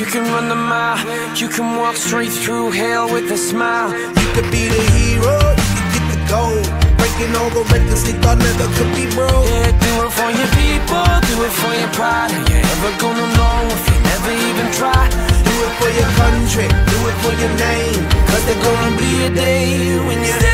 you can run the mile. You can walk straight through hell with a smile. You could be the hero, you could get the gold. Breaking all the records they thought never could be broke. Yeah, do it for your people, do it for your pride. Are you ever gonna know if you never even try? Do it for your country, do it for your name. Cause there's gonna be a day when you're